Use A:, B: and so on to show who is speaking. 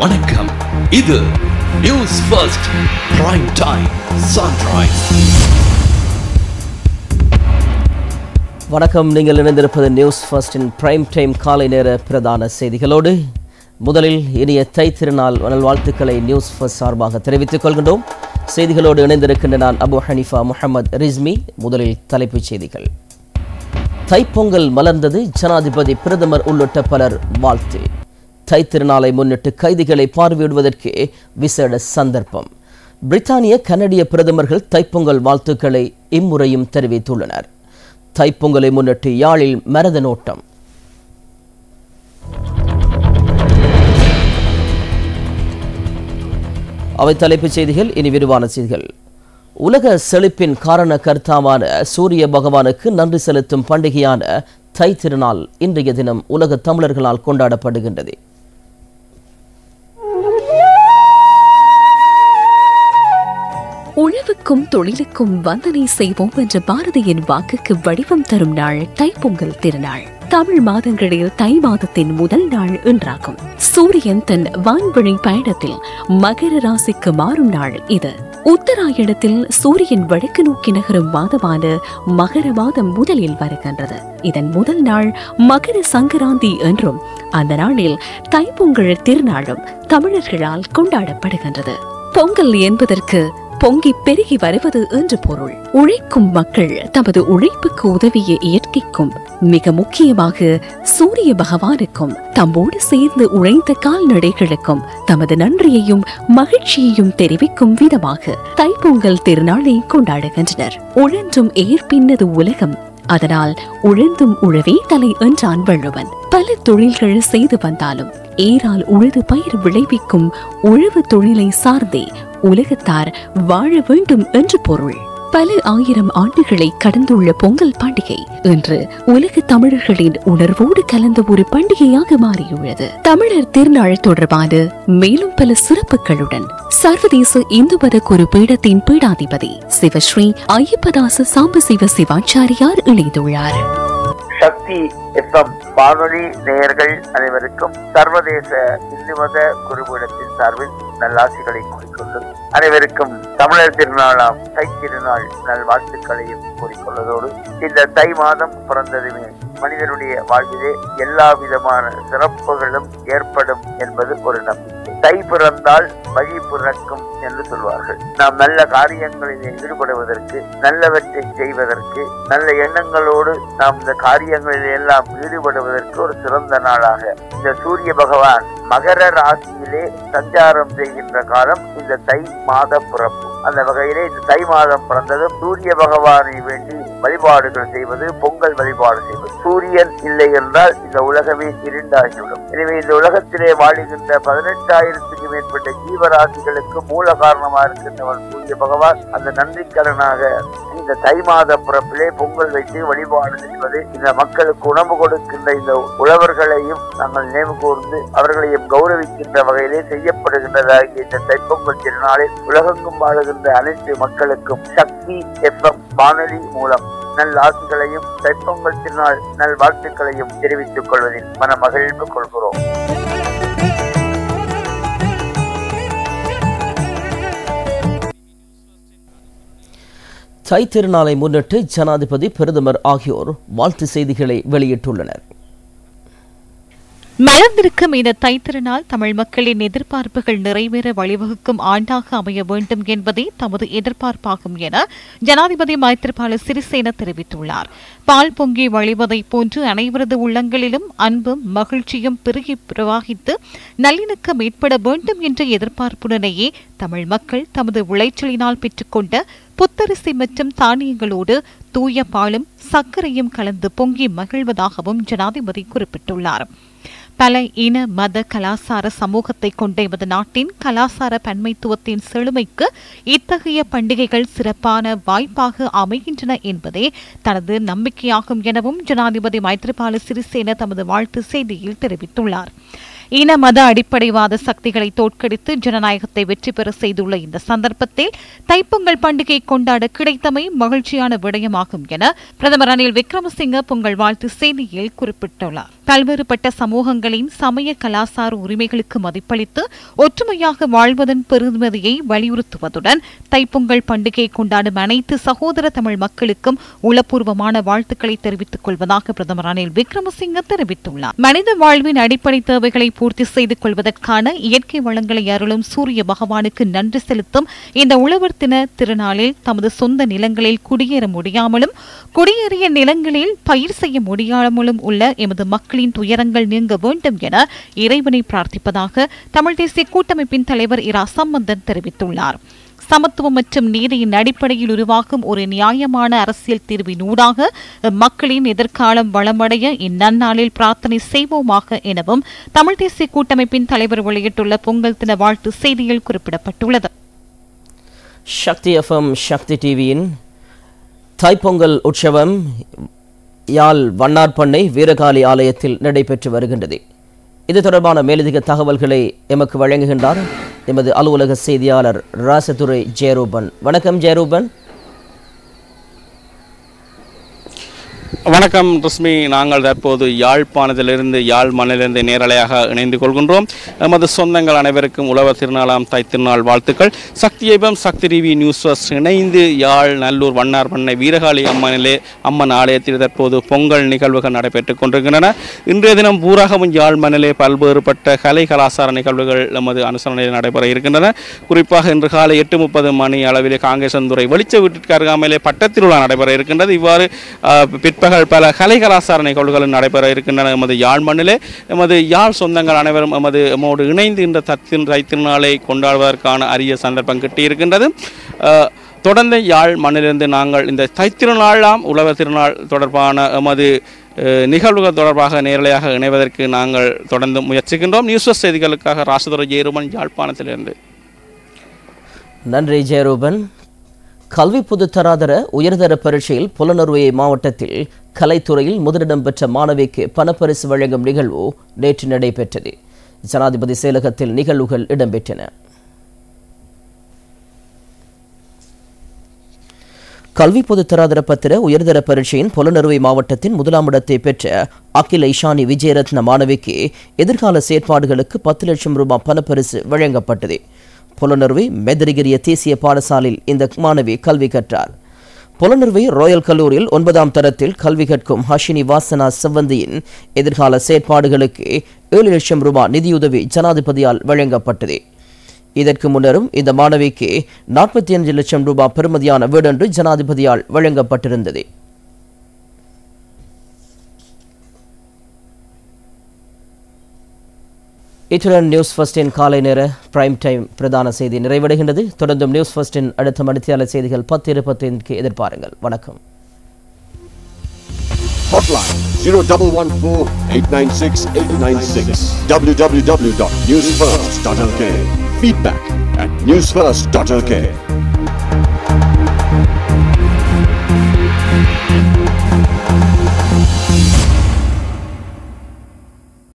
A: வணக்கம் இது News First prime time sunrise
B: வணக்கம் நீங்கள் இணைந்திருப்பது நியூஸ் ஃபர்ஸ்டின் பிரைம் டைம் காலை நேர பிரதான செய்திகளோடு முதலில் இனிய தை திருநாள் வாழ்த்துக்களை நியூஸ் ஃபர்ஸ்ட் சார்பாக தெரிவித்துக் கொள்கின்றோம் செய்திகளோடு இணைந்திருக்கின்ற நான் அபு ஹனிஃபா முகமது ரிஸ்மி முதலில் தலைப்புச் செய்திகள் தைப்பொங்கல் மலர்ந்தது ஜனாதிபதி பிரதமர் உள்ளிட்ட பலர் வாழ்த்து தைத்திருநாளை முன்னிட்டு கைதிகளை பார்வையிடுவதற்கு விசேட சந்தர்ப்பம் பிரித்தானிய கனடிய பிரதமர்கள் தைப்பொங்கல் வாழ்த்துக்களை இம்முறையும் தெரிவித்துள்ளனர் தைப்பொங்கலை முன்னிட்டு யாழில் மரத நோட்டம் அவை தலைப்புச் செய்திகள் இனி விரிவான செய்திகள் உலக செழிப்பின் காரண கர்த்தாவான சூரிய பகவானுக்கு நன்றி செலுத்தும் பண்டிகையான தை திருநாள் இன்றைய தினம் உலக தமிழர்களால் கொண்டாடப்படுகின்றது
A: உழைப்புக்கும் தொழிலுக்கும் வந்தனை செய்வோம் என்ற பாரதியின் வாக்குக்கு வடிவம் தரும் நாள் தைப்பொங்கல் திருநாள் தமிழ் மாதங்களில் தை மாதத்தின் முதல் நாள் என்றாகும் சூரியன் தன் வான்வழி பயணத்தில் மகர ராசிக்கு மாறும் நாள் இது உத்தராயணத்தில் சூரியன் வடக்கு நோக்கி நகரும் மாதமான மகர மாதம் முதலில் வருகின்றது இதன் முதல் நாள் மகர சங்கராந்தி என்றும் அந்த நாளில் தைப்பொங்கல் திருநாளும் தமிழர்களால் கொண்டாடப்படுகின்றது பொங்கல் என்பதற்கு பொங்கி பெருகி வருவது என்று பொருள் உழைக்கும் மக்கள் தமது உழைப்புக்கு உதவிய இயற்கைக்கும் மிக முக்கியமாக சூரிய பகவானுக்கும் தம்போடு சேர்ந்து உழைந்த கால்நடைகளுக்கும் தமது நன்றியையும் மகிழ்ச்சியையும் தெரிவிக்கும் விதமாக தைப்பொங்கல் திருநாளை கொண்டாடுகின்றனர் உழன்றும் ஏற்பின்னது உலகம் அதனால் உழந்தும் உழவே தலை என்றான் வள்ளுவன் பல தொழில்கள் செய்து வந்தாலும் ஏரால் உழுது பயிர் விளைவிக்கும் உழவு தொழிலை சார்ந்தே உலகத்தார் வாழ வேண்டும் என்று பொருள் பல ஆயிரம் ஆண்டுகளை கடந்துள்ள பொங்கல் பண்டிகை இன்று உலக தமிழர்களின் உணர்வோடு கலந்த ஒரு பண்டிகையாக மாறியுள்ளது தமிழர் திருநாள் தொடர்பான மேலும் பல சிறப்புகளுடன் சர்வதேச இந்து மத குறிப்பீடத்தின் பீடாதிபதி சிவஸ்ரீ ஐயப்பதாச சாம்பசிவ சிவாச்சாரியார் இணைந்துள்ளார்
C: சக்தி எஃப்எம் வானொலி நேயர்கள் அனைவருக்கும் சர்வதேச இந்து மத குருபீடத்தின் சார்பில் நல்லாசிகளை கூறிக்கொள்ளும் அனைவருக்கும் தமிழர் திருநாளாம் தை திருநாள் வாழ்த்துக்களையும் கூறிக்கொள்வதோடு இந்த தை மாதம் பிறந்ததுமே மனிதனுடைய வாழ்விலே எல்லா விதமான சிறப்புகளும் ஏற்படும் என்பது ஒரு நம்பிக்கை தை பிறந்தால் வழி பிறக்கும் என்று சொல்வார்கள் நாம் நல்ல காரியங்களில் ஈடுபடுவதற்கு நல்லவற்றை செய்வதற்கு நல்ல எண்ணங்களோடு நாம் இந்த காரியங்களில் எல்லாம் ஈடுபடுவதற்கு ஒரு சிறந்த நாளாக இந்த சூரிய பகவான் மகர ராசியிலே சஞ்சாரம் செய்கின்ற காலம் இந்த தை மாத பிறப்பு அந்த வகையிலே இந்த தை மாதம் பிறந்ததும் சூரிய பகவானை வேண்டி வழிபாடுகள் செய்வது பொங்கல் வழிபாடு செய்வது சூரியன் இல்லை என்றால் இந்த உலகமே இருண்டாகிவிடும் எனவே இந்த உலகத்திலே வாழ்கின்ற பதினெட்டாயிரத்துக்கு மேற்பட்ட ஜீவராசிகளுக்கு மூல காரணமாக இருக்கின்றவன் சூரிய பகவான் அந்த நன்றிக்கடனாக இந்த தை மாத பிறப்பிலே பொங்கல் வைத்து வழிபாடு செய்வது இந்த மக்களுக்கு உணவு கொடுக்கின்ற இந்த உழவர்களையும் நாங்கள் நினைவு கூர்ந்து அவர்களையும் கௌரவிக்கின்ற வகையிலே செய்யப்படுகின்றதாகிய இந்த தைப்பொங்கல் திருநாளில் உலகெங்கும் வாழுகின்ற அனைத்து மக்களுக்கும் சக்தி எஃப்எம் வானொலி மூலம் நல் ஆசிகளையும் தைப்பொங்கல் திருநாள் நல் வாழ்த்துக்களையும் தெரிவித்துக் கொள்வதில் மன மகிழ்வு கொள்கிறோம்
B: தைத்திருநாளை முன்னிட்டு ஜனாதிபதி பிரதமர் ஆகியோர் வாழ்த்து செய்திகளை வெளியிட்டுள்ளனர்
D: மலர்ந்திருக்கும் இந்த தைத்திருநாள் தமிழ் மக்களின் எதிர்பார்ப்புகள் நிறைவேற வழிவகுக்கும் ஆண்டாக அமைய வேண்டும் என்பதே தமது எதிர்பார்ப்பாகும் என ஜனாதிபதி மைத்திரிபால சிறிசேன தெரிவித்துள்ளார் பால் பொங்கி வழிவதைப் போன்று அனைவரது உள்ளங்களிலும் அன்பும் மகிழ்ச்சியும் பெருகி பிரவாகித்து நல்லிணக்கம் ஏற்பட வேண்டும் என்ற எதிர்பார்ப்புடனேயே தமிழ் மக்கள் தமது உளைச்சலினால் பெற்றுக்கொண்ட புத்தரிசி மற்றும் தானியங்களோடு தூய பாலும் சர்க்கரையும் கலந்து பொங்கி மகிழ்வதாகவும் ஜனாதிபதி குறிப்பிட்டுள்ளார் பல இன மத கலாசார சமூகத்தை கொண்ட எமது நாட்டின் கலாசார பன்மைத்துவத்தின் செழுமைக்கு இத்தகைய பண்டிகைகள் சிறப்பான வாய்ப்பாக அமைகின்றன என்பதே தனது நம்பிக்கையாகும் எனவும் ஜனாதிபதி மைத்ரிபால சிறிசேன தமது வாழ்த்து செய்தியில் தெரிவித்துள்ளார் இன மத அடிப்படைவாத சக்திகளை தோற்கடித்து ஜனநாயகத்தை வெற்றி பெற செய்துள்ள இந்த சந்தர்ப்பத்தில் தைப்பொங்கல் பண்டிகை கொண்டாட கிடைத்தமை மகிழ்ச்சியான விடயமாகும் என பிரதமர் ரணில் விக்ரமசிங்க பொங்கல் வாழ்த்து செய்தியில் குறிப்பிட்டுள்ளார் பல்வேறுபட்ட சமூகங்களின் சமய கலாசார உரிமைகளுக்கு மதிப்பளித்து ஒற்றுமையாக வாழ்வதன் பெருமதியை வலியுறுத்துவதுடன் தைப்பொங்கல் பண்டிகை கொண்டாடும் அனைத்து சகோதர தமிழ் மக்களுக்கும் உளப்பூர்வமான வாழ்த்துக்களை தெரிவித்துக் கொள்வதாக பிரதமர் ரணில் விக்ரமசிங்க தெரிவித்துள்ளார் மனித வாழ்வின் அடிப்படை தேவைகளை பூர்த்தி செய்து கொள்வதற்கான இயற்கை வளங்களை அருளும் சூரிய பகவானுக்கு நன்றி செலுத்தும் இந்த உழவர் தின திருநாளில் தமது சொந்த நிலங்களில் குடியேற முடியாமலும் குடியேறிய நிலங்களில் பயிர் செய்ய முடியாமலும் உள்ள எமது மக்கள் மக்களின் துயரங்கள் நீங்க வேண்டும் என இறைவனை பிரார்த்திப்பதாக தமிழ் தேசிய கூட்டமைப்பின் தலைவர் இரா சம்பந்தன் தெரிவித்துள்ளார் சமத்துவம் மற்றும் நீதியின் அடிப்படையில் உருவாகும் ஒரு நியாயமான அரசியல் தீர்வின் ஊடாக மக்களின் எதிர்காலம் வளமடைய இந்நன்னாளில் பிரார்த்தனை செய்வோமாக எனவும் தமிழ் தேசிய கூட்டமைப்பின் தலைவர் வெளியிட்டுள்ள பொங்கல் தின வாழ்த்து செய்தியில் குறிப்பிடப்பட்டுள்ளது
B: சக்தி எஃப்எம் சக்தி டிவியின் தாய்ப்பொங்கல் உற்சவம் யாழ் வண்ணார்பண்ணை வீரகாளி ஆலயத்தில் நடைபெற்று வருகின்றது இது தொடர்பான மேலதிக தகவல்களை எமக்கு வழங்குகின்றார் எமது அலுவலக செய்தியாளர் ராசதுரை ஜெயரூபன் வணக்கம் ஜெயரூபன்
E: வணக்கம் ரஸ்மி நாங்கள் தற்போது யாழ்ப்பாணத்திலிருந்து யாழ் மண்ணிலிருந்து நேரலையாக இணைந்து கொள்கின்றோம் நமது சொந்தங்கள் அனைவருக்கும் உழவர் திருநாளாம் தாய் திருநாள் வாழ்த்துக்கள் சக்தி ஐபம் சக்தி டிவி நியூஸ் ஃபர்ஸ்ட் இணைந்து யாழ் நல்லூர் வண்ணார் பண்ணை வீரகாளி அம்மனிலே அம்மன் ஆலயத்தில் தற்போது பொங்கல் நிகழ்வுகள் நடைபெற்றுக் கொண்டிருக்கின்றன இன்றைய தினம் பூராகவும் யாழ் மண்ணிலே பல்வேறுபட்ட கலை கலாச்சார நிகழ்வுகள் நமது அனுசரணையில் நடைபெற இருக்கின்றன குறிப்பாக இன்று காலை எட்டு முப்பது மணி அளவிலே துறை வெளிச்ச வீட்டிற்கு பட்டத்தில் உள்ள நடைபெற இருக்கின்றது இவ்வாறு பிற்பகல் நாங்கள் பல கலை கலாச்சார நிகழ்வுகளும் நடைபெற இருக்கின்றன எமது யாழ் மண்ணிலே எமது யாழ் சொந்தங்கள் அனைவரும் எமது எம்மோடு இணைந்து இந்த தத்தின் தைத்திருநாளை கொண்டாடுவதற்கான அரிய சந்தர்ப்பம் கிட்டியிருக்கின்றது தொடர்ந்து யாழ் மண்ணிலிருந்து நாங்கள் இந்த தைத்திருநாளாம் உழவர் திருநாள் தொடர்பான எமது நிகழ்வுகள் தொடர்பாக நேரலையாக இணைவதற்கு நாங்கள் தொடர்ந்து முயற்சிக்கின்றோம் நியூஸ் செய்திகளுக்காக ராசதுர ஜெயரூபன் யாழ்ப்பாணத்திலிருந்து
B: நன்றி ஜெயரூபன் கல்வி பொது தராதர உயர்தர பரீட்சையில் புலனறுவை மாவட்டத்தில் கலைத்துறையில் முதலிடம் பெற்ற மாணவிக்கு பணப்பரிசு வழங்கும் நிகழ்வு நேற்று நடைபெற்றது ஜனாதிபதி செயலகத்தில் நிகழ்வுகள் இடம்பெற்றன கல்வி பொது தராதர பத்திர உயர்தர பரீட்சையின் புலனறுவை மாவட்டத்தின் முதலாம் இடத்தை பெற்ற அகில இஷானி விஜயரத்ன மாணவிக்கு எதிர்கால செயற்பாடுகளுக்கு பத்து லட்சம் ரூபாய் பணப்பரிசு வழங்கப்பட்டது புலனர்வை மெதரிகிரிய தேசிய பாடசாலையில் இந்த மாணவி கல்வி கற்றார் புலனர்வை ராயல் கல்லூரியில் ஒன்பதாம் தரத்தில் கல்வி கற்கும் ஹஷினி வாசனா செவ்வந்தியின் எதிர்கால செயற்பாடுகளுக்கு ஏழு லட்சம் ரூபாய் நிதியுதவி ஜனாதிபதியால் வழங்கப்பட்டது இதற்கு முன்னரும் இந்த மாணவிக்கு நாற்பத்தி அஞ்சு லட்சம் ரூபாய் பெருமதியான வீடென்று ஜனாதிபதியால் வழங்கப்பட்டிருந்தது இத்துடன் நியூஸ் ஃபர்ஸ்டின் காலை நேர பிரைம் டைம் பிரதான செய்தி நிறைவடைகின்றது தொடர்ந்தும் நியூஸ் ஃபர்ஸ்டின் அடுத்த மடித்தியாளர் செய்திகள் பத்து இருபத்தைந்துக்கு எதிர்பாருங்கள் வணக்கம்
D: Feedback at newsfirst.lk